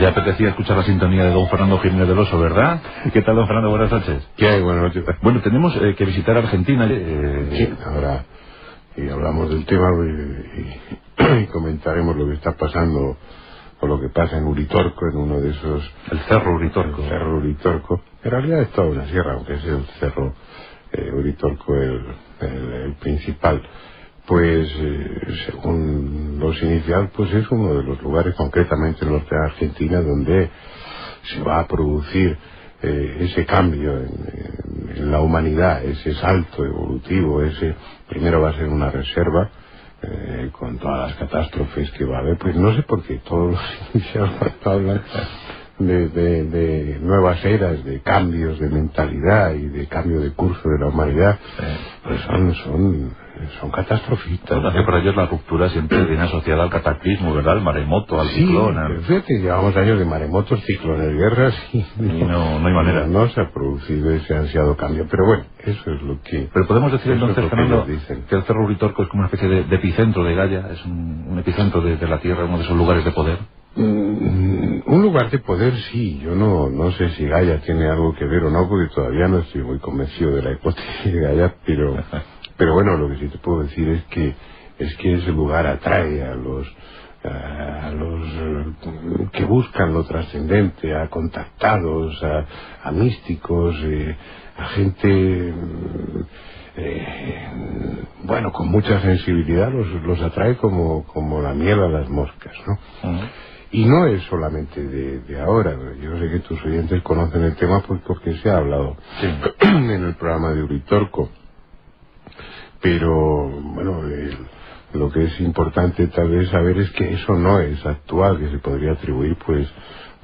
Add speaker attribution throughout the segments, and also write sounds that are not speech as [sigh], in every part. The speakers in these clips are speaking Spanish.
Speaker 1: Ya apetecía escuchar la sintonía de don Fernando Jiménez del Oso, ¿verdad? ¿Qué tal, don Fernando? Buenas noches.
Speaker 2: ¿Qué hay? Buenas noches.
Speaker 1: Bueno, tenemos eh, que visitar Argentina. Eh,
Speaker 2: Sí, ahora y hablamos del tema y, y- comentaremos lo que está pasando o lo que pasa en Uritorco, en uno de esos...
Speaker 1: El Cerro Uritorco.
Speaker 2: El cerro Uritorco. En realidad es toda una sierra, aunque es el cerro eh, Uritorco el, el- el principal. Pues, eh, según los iniciales, pues es uno de los lugares, concretamente en el norte de Argentina, donde se va a producir eh, ese cambio en, la humanidad, ese salto evolutivo, ese primero va a ser una reserva eh, con todas las catástrofes que va a haber, pues no sé por qué todos los [laughs] iniciados cuando hablan de, de- de nuevas eras, de cambios de mentalidad y de cambio de curso de la humanidad, pues son, son, son catastrofistas.
Speaker 1: Hace por ellos la ruptura siempre viene asociada al cataclismo, ¿verdad? Al maremoto, al
Speaker 2: Sí,
Speaker 1: ciclón. al-
Speaker 2: fíjate, llevamos años de maremotos, ciclones, guerras y,
Speaker 1: Y no- no hay manera.
Speaker 2: No se ha producido ese ansiado cambio. Pero bueno, eso es lo que...
Speaker 1: Pero podemos decir entonces,
Speaker 2: que
Speaker 1: Fernando, que el Cerro Uritorco es como una especie de, de epicentro de Gaia, es un, un epicentro de, de la Tierra, uno de esos lugares de poder.
Speaker 2: Mm, un lugar de poder sí, yo no, no sé si Gaia tiene algo que ver o no, porque todavía no estoy muy convencido de la hipótesis de Gaia, pero, [laughs] pero bueno, lo que sí te puedo decir es que, es que ese lugar atrae a los, a los eh, que buscan lo trascendente, a contactados, a, a místicos, eh, a gente, mm, eh, bueno, con mucha sensibilidad, los, los atrae como, como la miel a las moscas, ¿no? Y no es solamente de, de ahora, yo sé que tus oyentes conocen el tema pues porque se ha hablado
Speaker 1: Sí. [clears throat]
Speaker 2: en el programa de Uritorco. Pero, bueno, el- lo que es importante tal vez saber es que eso no es actual, que se podría atribuir pues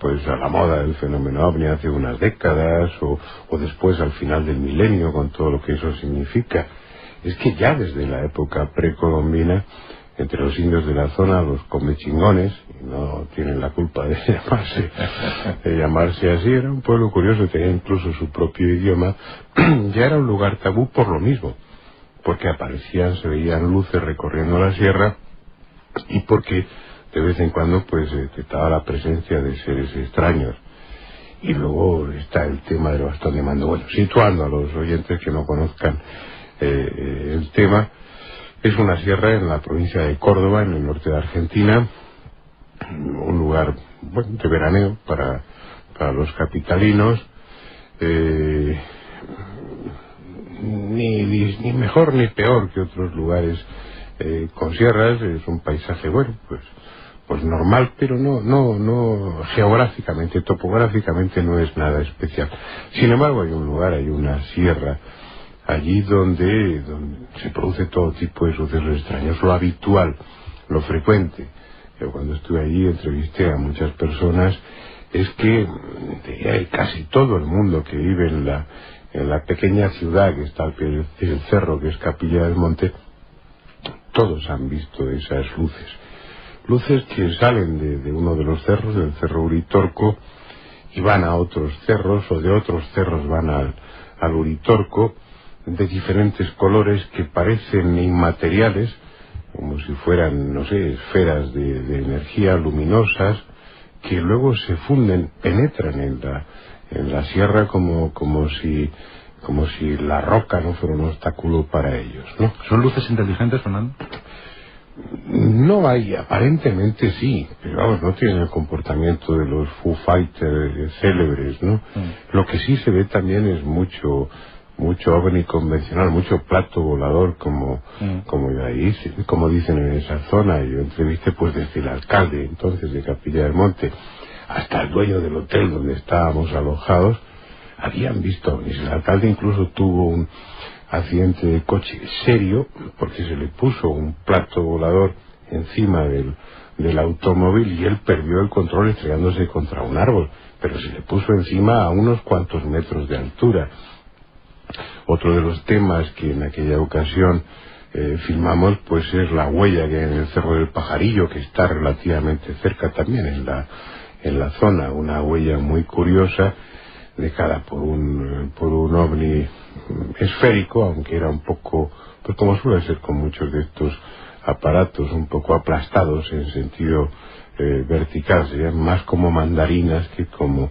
Speaker 2: pues a la moda del fenómeno ovni hace unas décadas o, o después al final del milenio con todo lo que eso significa. Es que ya desde la época precolombina entre los indios de la zona, los comechingones, no tienen la culpa de [laughs] llamarse, de llamarse así, era un pueblo curioso, tenía incluso su propio idioma, [clears throat] ya era un lugar tabú por lo mismo, porque aparecían, se veían luces recorriendo la sierra y porque de vez en cuando pues detectaba la presencia de seres extraños. Y luego está el tema del bastón de mando. Bueno, situando a los oyentes que no conozcan eh, eh, el tema, es una sierra en la provincia de Córdoba, en el norte de Argentina, un lugar de veraneo para, para los capitalinos, eh, ni, ni- mejor ni peor que otros lugares eh, con sierras, es un paisaje bueno, pues pues normal, pero no, no, no, geográficamente, topográficamente no es nada especial. Sin embargo, hay un lugar, hay una sierra allí donde, donde se produce todo tipo de sucesos extraños, lo habitual, lo frecuente. Yo cuando estuve allí entrevisté a muchas personas, es que ahí casi todo el mundo que vive en la, en la pequeña ciudad que está al pie del- cerro, que es Capilla del Monte, todos han visto esas luces. Luces que salen de, uno de los cerros, del cerro Uritorco, y van a otros cerros, o de otros cerros van al, al Uritorco, de diferentes colores que parecen inmateriales, como si fueran, no sé, esferas de energía luminosas, que luego se funden, penetran en la, en la sierra como, como si como si la roca no fuera un obstáculo para ellos, ¿no?
Speaker 1: ¿Son luces inteligentes, Fernando?
Speaker 2: No hay, aparentemente sí, pero vamos, no tienen el comportamiento de los Foo Fighters célebres, ¿no? Lo que sí se ve también es mucho, mucho ovni convencional, mucho plato volador, como,
Speaker 1: Mm.
Speaker 2: como ahí, como dicen en esa zona. Yo entrevisté pues desde el alcalde entonces de Capilla del Monte hasta el dueño del hotel donde estábamos alojados, habían visto ovnis. El alcalde incluso tuvo un accidente de coche serio porque se le puso un plato volador encima del, del automóvil y él perdió el control estrellándose contra un árbol, pero se le puso encima a unos cuantos metros de altura. Otro de los temas que en aquella ocasión eh, filmamos pues es la huella que hay en el Cerro del Pajarillo, que está relativamente cerca también en la, en la zona, una huella muy curiosa dejada por un, por un ovni esférico, aunque era un poco, pues como suele ser con muchos de estos aparatos, un poco aplastados en sentido eh, vertical, más como mandarinas que como,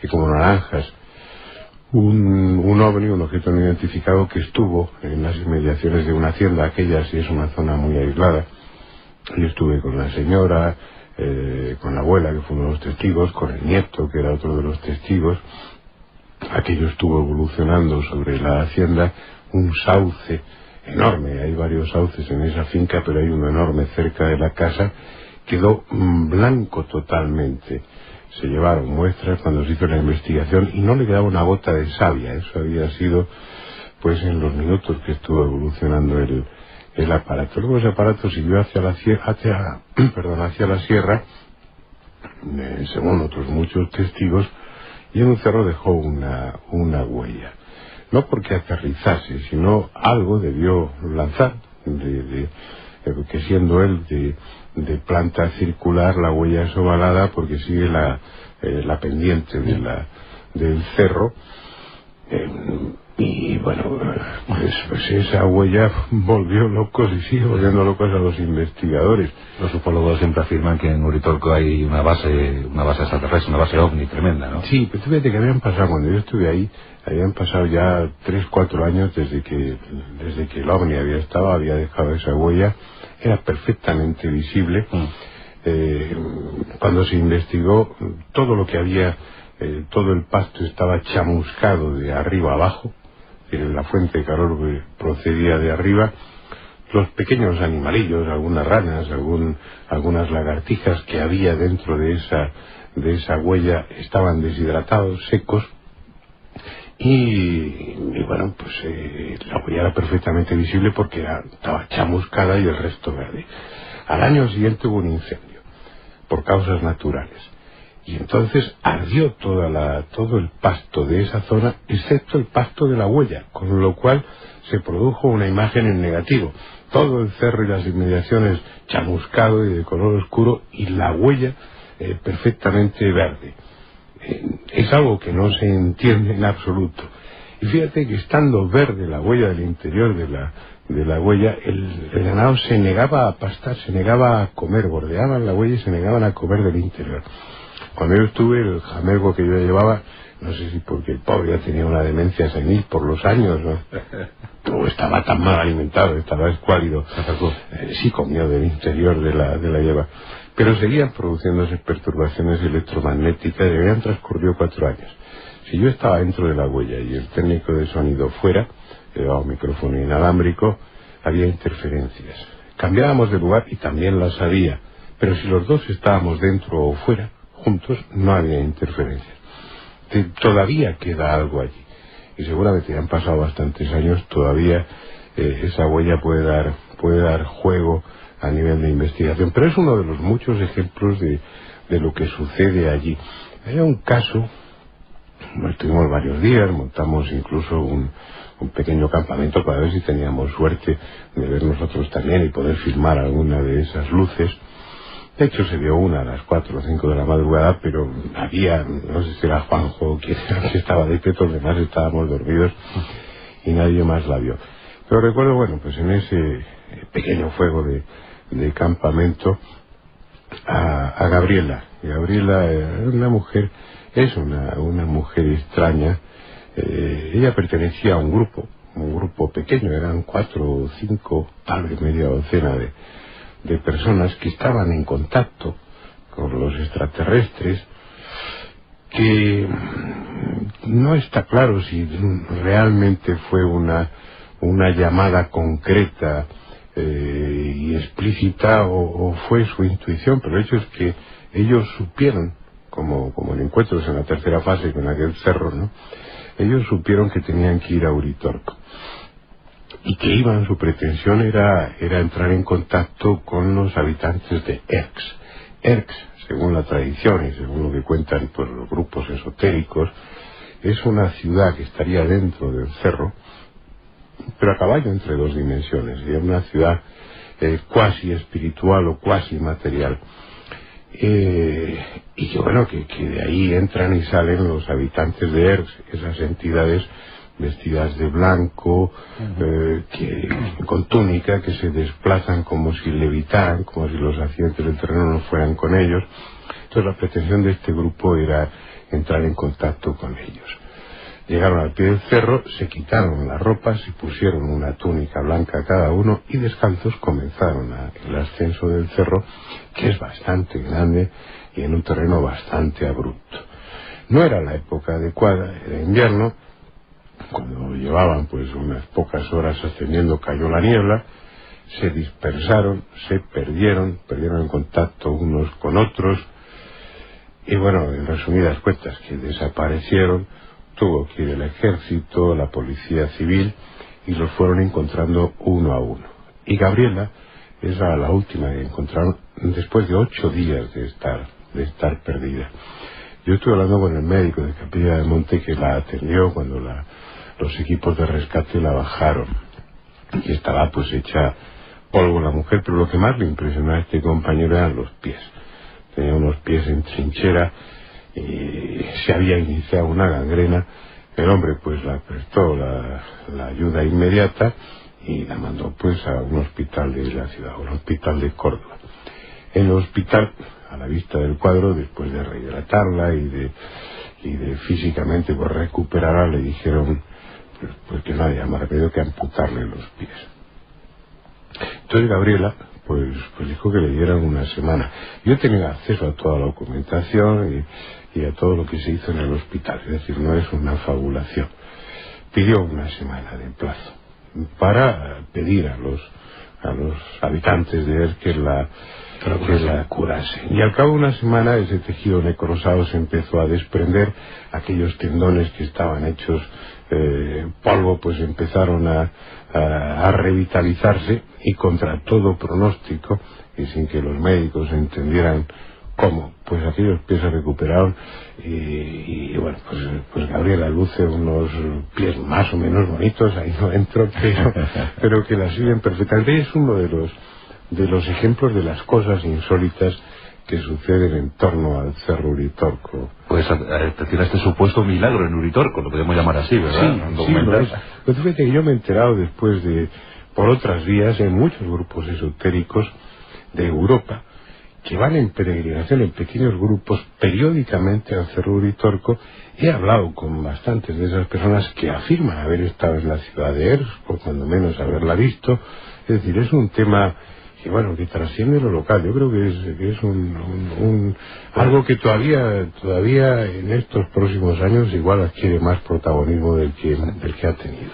Speaker 2: que como naranjas. Un, un ovni, un objeto no identificado que estuvo en las inmediaciones de una hacienda, aquella sí es una zona muy aislada. Yo estuve con la señora, eh, con la abuela, que fue uno de los testigos, con el nieto, que era otro de los testigos. Aquello estuvo evolucionando sobre la hacienda, un sauce enorme, hay varios sauces en esa finca, pero hay uno enorme cerca de la casa, quedó mm, blanco totalmente. Se llevaron muestras cuando se hizo la investigación y no le quedaba una gota de savia, eso había sido pues en los minutos que estuvo evolucionando el, el aparato. Luego ese aparato siguió hacia la, [clears throat] hacia, la sierra, eh, según otros muchos testigos, y en un cerro dejó una, huella. No porque aterrizase, sino algo debió lanzar, de, que siendo él de, planta circular, la huella es ovalada porque sigue la, eh, pendiente del cerro. Eh, y bueno, pues, pues, esa huella volvió locos y sigue volviendo locos a los investigadores.
Speaker 1: Los ufólogos siempre afirman que en Uritorco hay una base, una base extraterrestre, una base ovni tremenda, ¿no?
Speaker 2: Sí, pero fíjate que habían pasado, cuando yo estuve ahí, habían pasado ya tres, cuatro años desde que, desde que el ovni había estado, había dejado esa huella, era perfectamente visible. Mm. Eh, cuando se investigó, todo lo que había, eh, todo el pasto estaba chamuscado de arriba abajo, la fuente de calor procedía de arriba, los pequeños animalillos, algunas ranas, algún, algunas lagartijas que había dentro de esa, de esa huella estaban deshidratados, secos, y, bueno, pues eh, la huella era perfectamente visible porque era, estaba chamuscada y el resto verde. Al año siguiente hubo un incendio, por causas naturales y entonces ardió toda la, todo el pasto de esa zona, excepto el pasto de la huella, con lo cual se produjo una imagen en negativo. Todo el cerro y las inmediaciones chamuscado y de color oscuro y la huella eh, perfectamente verde. Eh, es algo que no se entiende en absoluto. Y fíjate que estando verde la huella del interior de la, de la huella, el, el ganado se negaba a pastar, se negaba a comer, bordeaban la huella y se negaban a comer del interior. Cuando yo estuve, el jamelgo que yo llevaba, no sé si porque el pobre ya tenía una demencia senil por los años, ¿no? [laughs] o estaba tan mal alimentado, estaba escuálido, eh, sí comió del interior de la, de la lleva. Pero seguían produciéndose perturbaciones electromagnéticas y habían transcurrido cuatro años. Si yo estaba dentro de la huella y el técnico de sonido fuera, llevaba un micrófono inalámbrico, había interferencias. Cambiábamos de lugar y también las había, pero si los dos estábamos dentro o fuera, juntos no había interferencia. Todavía queda algo allí. Y seguramente han pasado bastantes años, todavía eh, esa huella puede dar, puede dar juego a nivel de investigación. Pero es uno de los muchos ejemplos de, de lo que sucede allí. Hay un caso, estuvimos varios días, montamos incluso un, un pequeño campamento para ver si teníamos suerte de ver nosotros también y poder filmar alguna de esas luces. De hecho, se vio una a las cuatro o cinco de la madrugada, pero había, no sé si era Juanjo o quien que estaba despierto, los demás estábamos dormidos y nadie más la vio. Pero recuerdo, bueno, pues en ese pequeño fuego de, campamento, a, Gabriela. Gabriela era una mujer, es una, una mujer extraña. Eh, ella pertenecía a un grupo, un grupo pequeño, eran cuatro o cinco, tal vez media docena de de personas que estaban en contacto con los extraterrestres que no está claro si realmente fue una, una llamada concreta eh, y explícita o, fue su intuición, pero el hecho es que ellos supieron, como, como en encuentros en la tercera fase con aquel cerro, ¿no? ellos supieron que tenían que ir a Uritorco y que iban, su pretensión era, era entrar en contacto con los habitantes de Erx. Erx, según la tradición y según lo que cuentan pues, los grupos esotéricos, es una ciudad que estaría dentro del cerro, pero a caballo entre dos dimensiones, y es una ciudad eh, cuasi espiritual o cuasi material. Eh, y que bueno, que, que, de ahí entran y salen los habitantes de Erx, esas entidades vestidas de blanco, eh, que, con túnica, que se desplazan como si levitaran, como si los accidentes del terreno no fueran con ellos. Entonces la pretensión de este grupo era entrar en contacto con ellos. Llegaron al pie del cerro, se quitaron las ropas, se pusieron una túnica blanca cada uno y descalzos comenzaron el ascenso del cerro, que es bastante grande y en un terreno bastante abrupto. No era la época adecuada, era invierno, cuando llevaban pues unas pocas horas ascendiendo cayó la niebla, se dispersaron, se perdieron, perdieron el contacto unos con otros, y bueno, en resumidas cuentas, que desaparecieron, tuvo que ir el ejército, la policía civil, y los fueron encontrando uno a uno. Y Gabriela era la última que encontraron después de ocho días de estar, de estar perdida. Yo estuve hablando con el médico de Capilla de Monte que la atendió cuando la, los equipos de rescate la bajaron. Y estaba pues hecha polvo la mujer, pero lo que más le impresionó a este compañero eran los pies. Tenía unos pies en trinchera y se había iniciado una gangrena. El hombre pues la prestó la, ayuda inmediata y la mandó pues a un hospital de la ciudad, un hospital de Córdoba. En el hospital, a la vista del cuadro, después de rehidratarla y de, y de físicamente pues, recuperarla, le dijeron pues, pues que no había más remedio que amputarle los pies. Entonces Gabriela pues, pues dijo que le dieran una semana. Yo tenía acceso a toda la documentación y, y, a todo lo que se hizo en el hospital, es decir, no es una fabulación. Pidió una semana de plazo para pedir a los a los habitantes de él que la, que la curasen. Y al cabo de una semana ese tejido necrosado se empezó a desprender, aquellos tendones que estaban hechos eh, polvo pues empezaron a, a, revitalizarse y contra todo pronóstico y sin que los médicos entendieran cómo, pues aquellos pies se recuperaron y, y bueno, pues, pues, Gabriela luce unos pies más o menos bonitos, ahí no entro, [laughs] pero, pero que la siguen perfectamente. Es uno de los, de los ejemplos de las cosas insólitas que suceden en torno al cerro Uritorco.
Speaker 1: Pues tiene este supuesto milagro en Uritorco, lo podemos llamar así, ¿verdad?
Speaker 2: Sí, sí lo es. Pues fíjate que yo me he enterado después de, por otras vías, en muchos grupos esotéricos de Europa, que van en peregrinación en pequeños grupos periódicamente al Cerro Uritorco. He hablado con bastantes de esas personas que afirman haber estado en la ciudad de Ers, o cuando menos haberla visto. Es decir, es un tema que bueno, que trasciende lo local. Yo creo que es, que es un, algo que todavía, todavía en estos próximos años igual adquiere más protagonismo del que, del que ha tenido.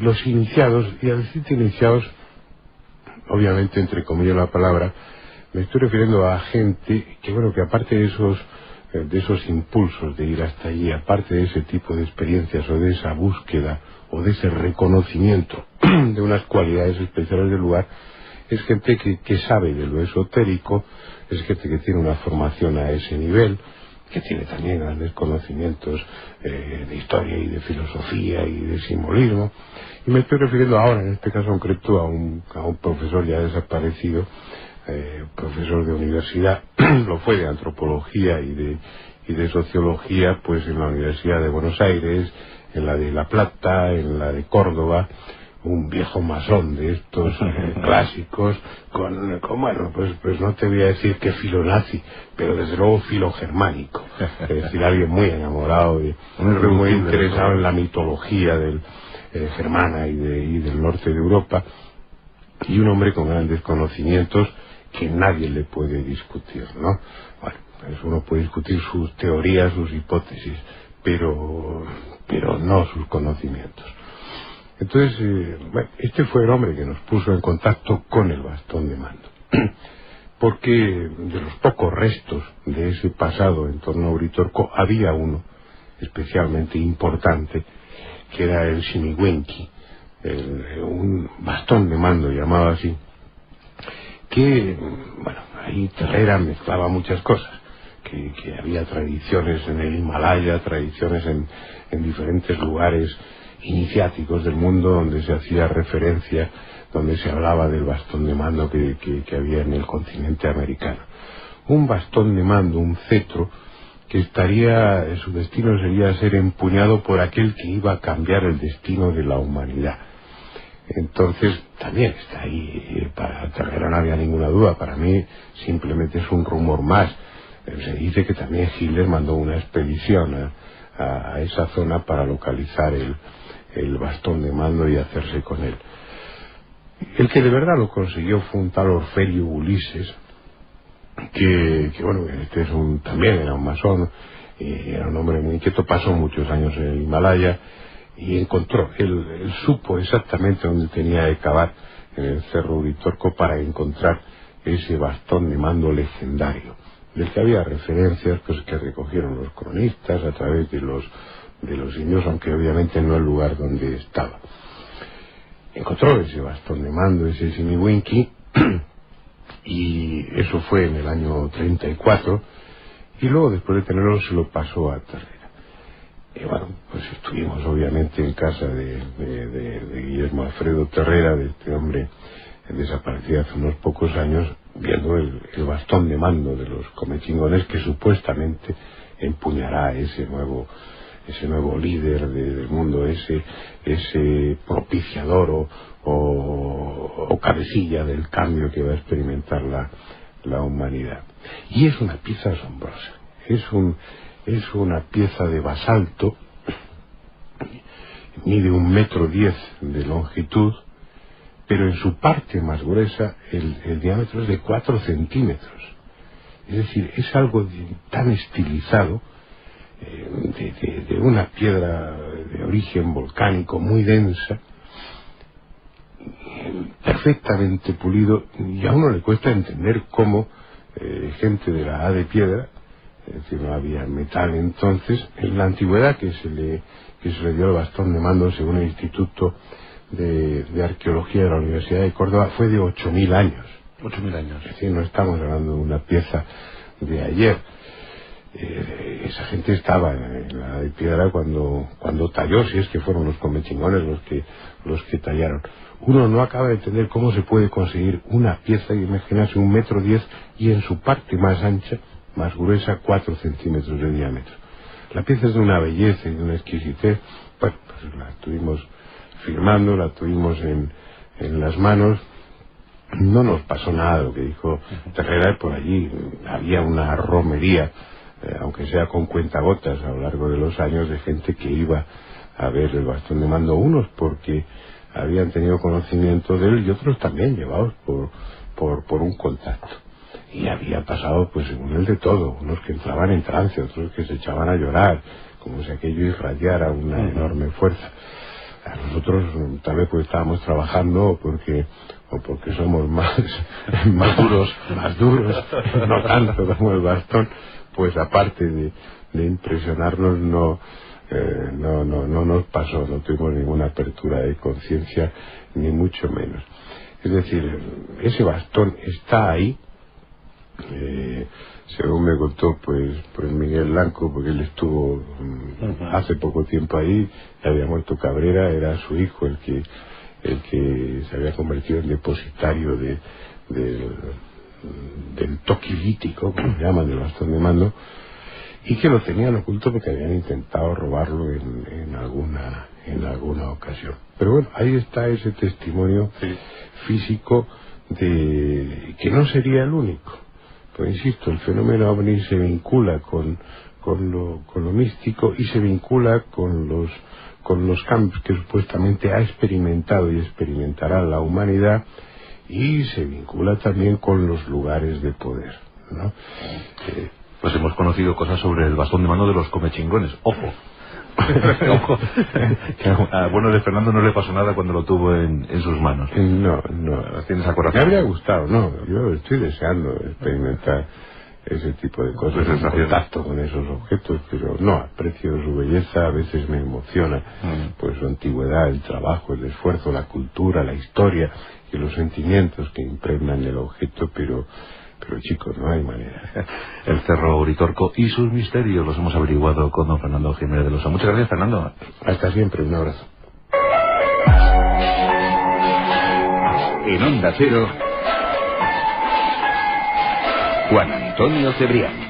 Speaker 2: Los iniciados, y al decir iniciados, obviamente entre comillas la palabra, me estoy refiriendo a gente que bueno, que aparte de esos de esos impulsos de ir hasta allí, aparte de ese tipo de experiencias o de esa búsqueda o de ese reconocimiento [clears throat] de unas cualidades especiales del lugar, es gente que, que sabe de lo esotérico, es gente que tiene una formación a ese nivel, que tiene también grandes conocimientos eh, de historia y de filosofía y de simbolismo. Y me estoy refiriendo ahora, en este caso concreto, a un, a un profesor ya desaparecido, eh, profesor de universidad, [clears throat] lo fue de antropología y de, y de sociología, pues en la Universidad de Buenos Aires, en la de La Plata, en la de Córdoba, un viejo masón de estos eh, [laughs] clásicos con, con, bueno pues pues no te voy a decir que filo nazi pero desde luego filo germánico es decir alguien muy enamorado y muy, muy interesado en la mitología del eh, germana y, de, y del norte de Europa. Y un hombre con grandes conocimientos que nadie le puede discutir no bueno pues uno puede discutir sus teorías sus hipótesis pero pero no sus conocimientos entonces, eh, este fue el hombre que nos puso en contacto con el bastón de mando. [clears throat] Porque de los pocos restos de ese pasado en torno a Uritorco había uno especialmente importante, que era el Shimiwenki, el, un bastón de mando llamado así, que, bueno, ahí Terrera mezclaba muchas cosas. Que, había tradiciones en el Himalaya, tradiciones en diferentes lugares iniciáticos del mundo donde se hacía referencia, donde se hablaba del bastón de mando que, que, había en el continente americano. Un bastón de mando, un cetro, que estaría, su destino sería ser empuñado por aquel que iba a cambiar el destino de la humanidad. Entonces, también está ahí, para Terrera no había ninguna duda, para mí simplemente es un rumor más. Se dice que también Hitler mandó una expedición a, esa zona para localizar el, el bastón de mando y hacerse con él. El que de verdad lo consiguió fue un tal Orfelio Ulises, que, bueno, este es un, también era un masón, y era un hombre muy inquieto, pasó muchos años en el Himalaya y encontró, él, supo exactamente dónde tenía que cavar en el Cerro Uritorco para encontrar ese bastón de mando legendario, del que había referencias pues, que recogieron los cronistas a través de los, de los indios, aunque obviamente no el lugar donde estaba. Encontró ese bastón de mando, ese Simiwinki, [clears throat] y eso fue en el año 34 y luego después de tenerlo se lo pasó a Terrera. Y bueno, pues estuvimos obviamente en casa de, Guillermo Alfredo Terrera, de este hombre desaparecido hace unos pocos años, viendo el, bastón de mando de los comechingones que supuestamente empuñará ese nuevo ese nuevo líder del mundo, ese, ese propiciador o, o, cabecilla del cambio que va a experimentar la, la humanidad. Y es una pieza asombrosa, es, un, es una pieza de basalto, mide un metro diez de longitud, pero en su parte más gruesa el, el diámetro es de cuatro centímetros. Es decir, es algo tan estilizado de, de, una piedra de origen volcánico muy densa, perfectamente pulido y a uno le cuesta entender cómo eh, gente de la A de piedra, es decir, no había metal entonces, en la antigüedad que se le, que se le dio el bastón de mando según el Instituto de, Arqueología de la Universidad de Córdoba fue de 8.000 años.
Speaker 1: 8.000 años.
Speaker 2: Es decir, no estamos hablando de una pieza de ayer. Eh, esa gente estaba en la de piedra cuando, cuando talló, si es que fueron los comechingones los que, los que tallaron. Uno no acaba de entender cómo se puede conseguir una pieza, y imaginarse un metro diez y en su parte más ancha, más gruesa, cuatro centímetros de diámetro. La pieza es de una belleza y de una exquisitez. Bueno, pues la estuvimos firmando, la tuvimos en, en las manos. No nos pasó nada, lo que dijo Terrera, por allí había una romería eh, aunque sea con cuentagotas a lo largo de los años, de gente que iba a ver el bastón de mando, unos porque habían tenido conocimiento de él y otros también llevados por, por, por un contacto. Y había pasado, pues según él, de todo, unos que entraban en trance, otros que se echaban a llorar, como si aquello irradiara una enorme fuerza. A nosotros tal vez pues estábamos trabajando o porque o porque somos [laughs] más más duros más duros no tanto como el bastón pues aparte de, impresionarnos no, eh, no, no, no nos pasó, no tuvimos ninguna apertura de conciencia, ni mucho menos. Es decir, ese bastón está ahí, eh, según me contó pues, pues Miguel Blanco, porque él estuvo mm, hace poco tiempo ahí, había muerto Cabrera, era su hijo el que, el que se había convertido en depositario de, de del toquilítico, como llaman, del bastón de mando, y que lo tenían oculto porque habían intentado robarlo en, alguna en alguna ocasión. Pero bueno, ahí está ese testimonio físico de que no sería el único. Pues insisto, el fenómeno ovni se vincula con, con, lo, con lo místico y se vincula con los con los cambios que supuestamente ha experimentado y experimentará la humanidad y se vincula también con los lugares de poder. ¿no?
Speaker 1: Eh, pues hemos conocido cosas sobre el bastón de mano de los comechingones. Ojo. [laughs] Ojo. a bueno de Fernando no le pasó nada cuando lo tuvo en, en sus manos.
Speaker 2: No, no.
Speaker 1: ¿Tienes
Speaker 2: Me habría gustado, no. Yo estoy deseando experimentar ese tipo de cosas,
Speaker 1: pues
Speaker 2: en contacto con esos objetos, pero no, aprecio su belleza, a veces me emociona, mm. pues su antigüedad, el trabajo, el esfuerzo, la cultura, la historia y los sentimientos que impregnan el objeto, pero pero chicos, no hay manera. [laughs]
Speaker 1: El Cerro Uritorco y sus misterios los hemos averiguado con don Fernando Jiménez de Losa. Muchas gracias, Fernando.
Speaker 2: Hasta siempre, un abrazo.
Speaker 3: En Onda Cero, Juan Antonio Cebrián.